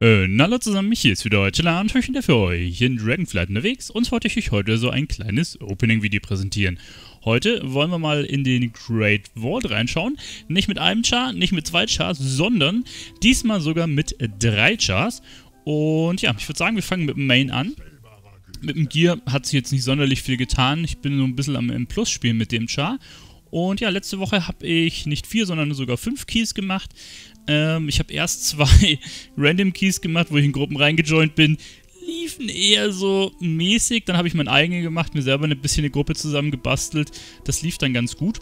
Äh, hallo zusammen, mich hier ist wieder heute Landhöchen für euch in Dragonflight unterwegs und wollte ich euch heute so ein kleines Opening-Video präsentieren. Heute wollen wir mal in den Great Vault reinschauen. Nicht mit einem Char, nicht mit zwei Chars, sondern diesmal sogar mit drei Chars. Und ja, ich würde sagen, wir fangen mit dem Main an. Mit dem Gear hat sich jetzt nicht sonderlich viel getan. Ich bin so ein bisschen am M Plus spielen mit dem Char. Und ja, letzte Woche habe ich nicht vier, sondern sogar fünf Keys gemacht. Ähm, ich habe erst zwei Random Keys gemacht, wo ich in Gruppen reingejoint bin. Liefen eher so mäßig. Dann habe ich mein eigene gemacht, mir selber ein bisschen eine Gruppe zusammengebastelt. Das lief dann ganz gut.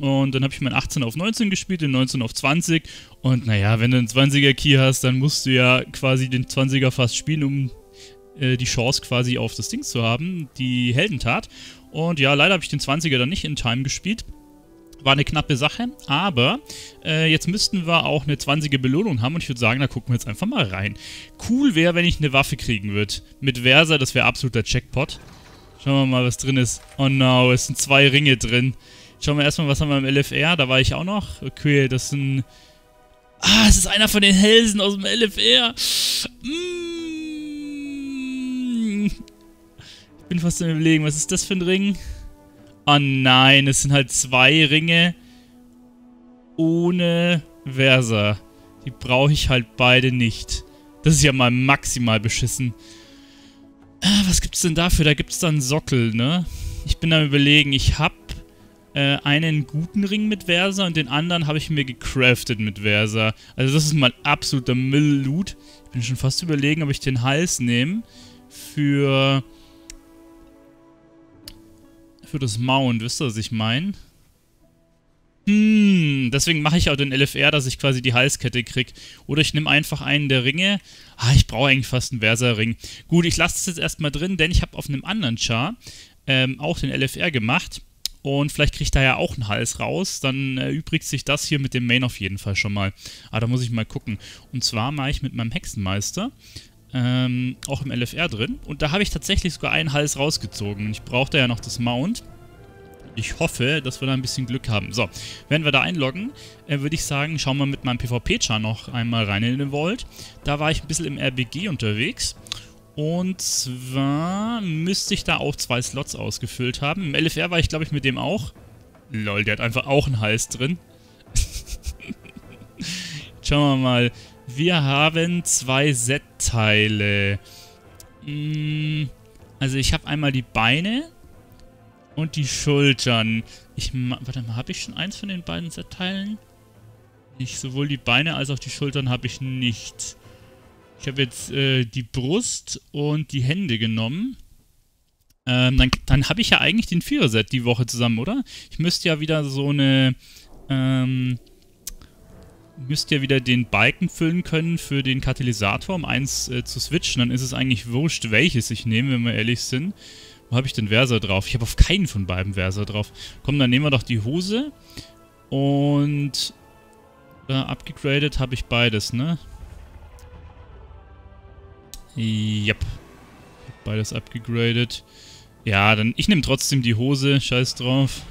Und dann habe ich mein 18 auf 19 gespielt, den 19 auf 20. Und naja, wenn du einen 20er Key hast, dann musst du ja quasi den 20er fast spielen, um äh, die Chance quasi auf das Ding zu haben, die Heldentat. Und ja, leider habe ich den 20er dann nicht in Time gespielt. War eine knappe Sache, aber äh, jetzt müssten wir auch eine 20er Belohnung haben und ich würde sagen, da gucken wir jetzt einfach mal rein. Cool wäre, wenn ich eine Waffe kriegen würde. Mit Versa, das wäre absoluter Checkpot. Schauen wir mal, was drin ist. Oh no, es sind zwei Ringe drin. Schauen wir erstmal, was haben wir im LFR? Da war ich auch noch. Okay, das sind... Ah, es ist einer von den Hälsen aus dem LFR. Mm. Ich bin fast am überlegen, was ist das für ein Ring? Oh nein, es sind halt zwei Ringe ohne Versa. Die brauche ich halt beide nicht. Das ist ja mal maximal beschissen. Ah, was gibt's denn dafür? Da gibt's dann Sockel, ne? Ich bin am überlegen, ich hab äh, einen guten Ring mit Versa und den anderen habe ich mir gecraftet mit Versa. Also das ist mal absoluter Müll-Loot. Ich bin schon fast überlegen, ob ich den Hals nehme für für das Mount. Wisst ihr, was ich meine? Hm, deswegen mache ich auch den LFR, dass ich quasi die Halskette kriege. Oder ich nehme einfach einen der Ringe. Ah, ich brauche eigentlich fast einen Versa-Ring. Gut, ich lasse es jetzt erstmal drin, denn ich habe auf einem anderen Char ähm, auch den LFR gemacht. Und vielleicht kriege ich da ja auch einen Hals raus. Dann erübrigt sich das hier mit dem Main auf jeden Fall schon mal. Ah, da muss ich mal gucken. Und zwar mache ich mit meinem Hexenmeister ähm, auch im LFR drin. Und da habe ich tatsächlich sogar einen Hals rausgezogen. Ich brauchte ja noch das Mount. Ich hoffe, dass wir da ein bisschen Glück haben. So, wenn wir da einloggen, äh, würde ich sagen, schauen wir mit meinem PvP-Char noch einmal rein in den Vault. Da war ich ein bisschen im RBG unterwegs. Und zwar müsste ich da auch zwei Slots ausgefüllt haben. Im LFR war ich, glaube ich, mit dem auch. Lol, der hat einfach auch einen Hals drin. Schauen wir mal. Wir haben zwei Set-Teile. Hm, also ich habe einmal die Beine und die Schultern. Ich, warte mal, habe ich schon eins von den beiden Set-Teilen? Nicht, sowohl die Beine als auch die Schultern habe ich nicht. Ich habe jetzt äh, die Brust und die Hände genommen. Ähm, dann, dann habe ich ja eigentlich den Vierer-Set die Woche zusammen, oder? Ich müsste ja wieder so eine, ähm, müsst ihr wieder den Balken füllen können für den Katalysator, um eins äh, zu switchen. Dann ist es eigentlich wurscht, welches ich nehme, wenn wir ehrlich sind. Wo habe ich denn Versa drauf? Ich habe auf keinen von beiden Versa drauf. Komm, dann nehmen wir doch die Hose. Und äh, abgegradet habe ich beides, ne? Yep. Beides abgegradet. Ja, dann ich nehme trotzdem die Hose. Scheiß drauf.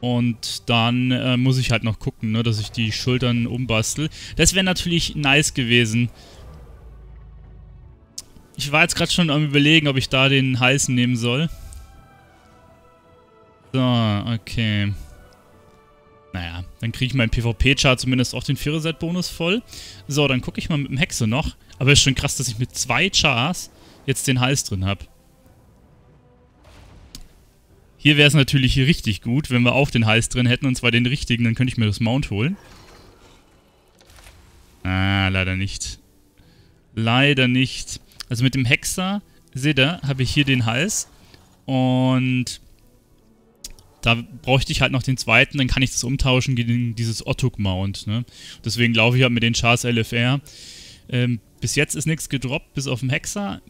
Und dann äh, muss ich halt noch gucken, ne, dass ich die Schultern umbastel. Das wäre natürlich nice gewesen. Ich war jetzt gerade schon am überlegen, ob ich da den heißen nehmen soll. So, okay. Naja, dann kriege ich meinen PvP-Chart zumindest auch den 4-Set-Bonus voll. So, dann gucke ich mal mit dem Hexe noch. Aber es ist schon krass, dass ich mit zwei Chars jetzt den Hals drin habe. Hier wäre es natürlich richtig gut, wenn wir auch den Hals drin hätten, und zwar den richtigen, dann könnte ich mir das Mount holen. Ah, leider nicht. Leider nicht. Also mit dem Hexer, seht ihr, habe ich hier den Hals. Und da bräuchte ich halt noch den zweiten, dann kann ich das umtauschen gegen dieses Ottuk-Mount. Ne? Deswegen laufe ich halt mit den Chars LFR. Ähm, bis jetzt ist nichts gedroppt, bis auf den Hexer.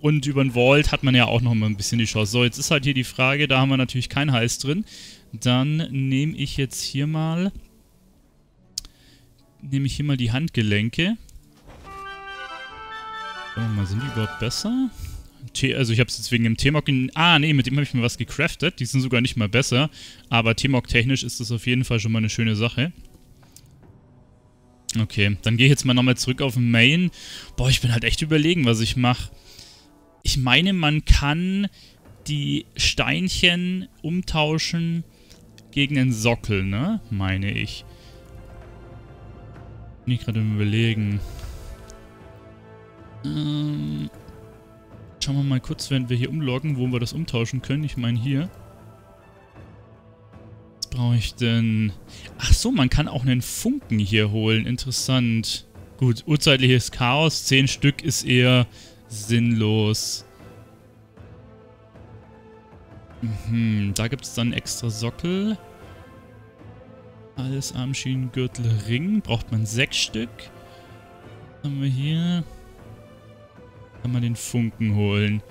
Und über den Vault hat man ja auch noch mal ein bisschen die Chance. So, jetzt ist halt hier die Frage, da haben wir natürlich keinen Hals drin. Dann nehme ich jetzt hier mal... Nehme ich hier mal die Handgelenke. Schauen wir mal, sind die überhaupt besser? also ich habe es jetzt wegen dem T-Mog... Ah, nee, mit dem habe ich mir was gecraftet. Die sind sogar nicht mal besser. Aber T-Mog technisch ist das auf jeden Fall schon mal eine schöne Sache. Okay, dann gehe ich jetzt mal nochmal zurück auf den Main. Boah, ich bin halt echt überlegen, was ich mache. Ich meine, man kann die Steinchen umtauschen gegen den Sockel, ne? Meine ich. Bin ich gerade überlegen. Ähm, schauen wir mal kurz, wenn wir hier umloggen, wo wir das umtauschen können. Ich meine hier. Was brauche ich denn? Ach so, man kann auch einen Funken hier holen. Interessant. Gut, urzeitliches Chaos. 10 Stück ist eher sinnlos. Mhm, da gibt es dann extra Sockel. Alles Armschienengürtel Ring. Braucht man sechs Stück. Was haben wir hier? Kann man den Funken holen.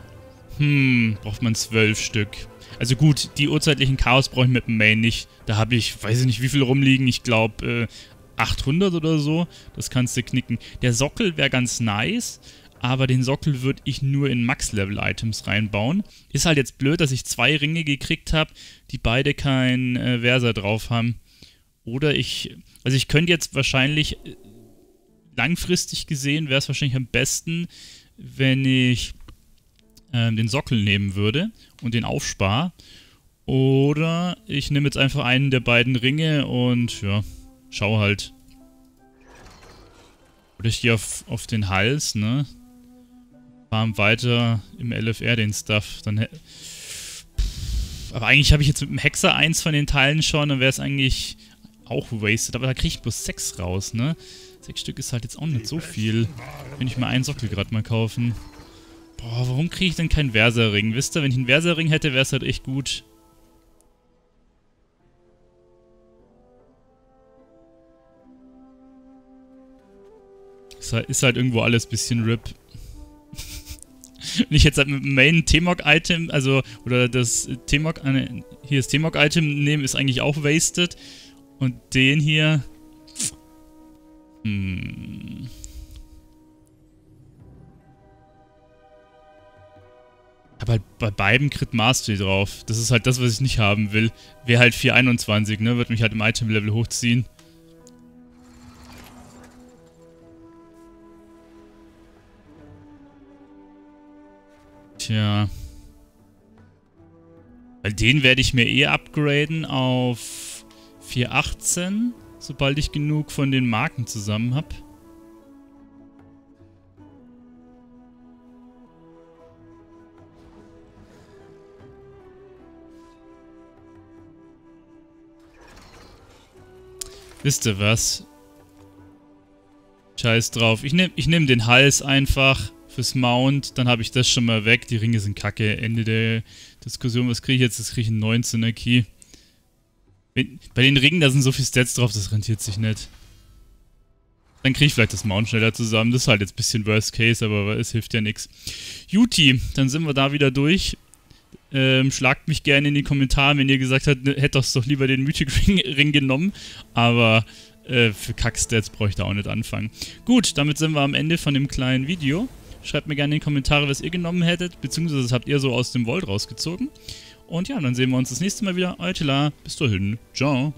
Hm, braucht man zwölf Stück. Also gut, die urzeitlichen Chaos brauche ich mit dem Main nicht. Da habe ich, weiß ich nicht, wie viel rumliegen. Ich glaube, äh, 800 oder so. Das kannst du knicken. Der Sockel wäre ganz nice aber den Sockel würde ich nur in Max-Level-Items reinbauen. Ist halt jetzt blöd, dass ich zwei Ringe gekriegt habe, die beide kein äh, Versa drauf haben. Oder ich, also ich könnte jetzt wahrscheinlich, äh, langfristig gesehen, wäre es wahrscheinlich am besten, wenn ich äh, den Sockel nehmen würde und den aufspare. Oder ich nehme jetzt einfach einen der beiden Ringe und ja, schau halt. Oder ich gehe auf, auf den Hals, ne? Farm weiter im LFR den Stuff. Dann aber eigentlich habe ich jetzt mit dem Hexer eins von den Teilen schon, dann wäre es eigentlich auch wasted. Aber da kriege ich bloß sechs raus, ne? Sechs Stück ist halt jetzt auch nicht so viel. Wenn ich mal einen Sockel gerade mal kaufen. Boah, warum kriege ich denn keinen Versa-Ring? Wisst ihr, wenn ich einen Versa-Ring hätte, wäre es halt echt gut. Ist halt, ist halt irgendwo alles bisschen RIP. Wenn ich jetzt halt mit Main T-Mog-Item, also, oder das T-Mog, hier das T-Mog-Item nehme, ist eigentlich auch wasted. Und den hier, hm. habe halt bei beiden Crit Mastery drauf. Das ist halt das, was ich nicht haben will. Wäre halt 421, ne? Wird mich halt im Item-Level hochziehen. Tja. Weil den werde ich mir eh upgraden auf 418, sobald ich genug von den Marken zusammen habe. Wisst ihr was? Scheiß drauf. Ich nehme ich nehm den Hals einfach fürs Mount, dann habe ich das schon mal weg. Die Ringe sind kacke. Ende der Diskussion. Was kriege ich jetzt? Das kriege ich einen 19er Key. Bei den Ringen, da sind so viele Stats drauf, das rentiert sich nicht. Dann kriege ich vielleicht das Mount schneller zusammen. Das ist halt jetzt ein bisschen Worst Case, aber es hilft ja nichts. Juti, dann sind wir da wieder durch. Ähm, schlagt mich gerne in die Kommentare, wenn ihr gesagt habt, ne, hättet doch lieber den Mythic Ring, Ring genommen. Aber äh, für Kackstats brauche ich da auch nicht anfangen. Gut, damit sind wir am Ende von dem kleinen Video. Schreibt mir gerne in die Kommentare, was ihr genommen hättet, beziehungsweise was habt ihr so aus dem Vault rausgezogen. Und ja, dann sehen wir uns das nächste Mal wieder. Euer Bis dahin. Ciao.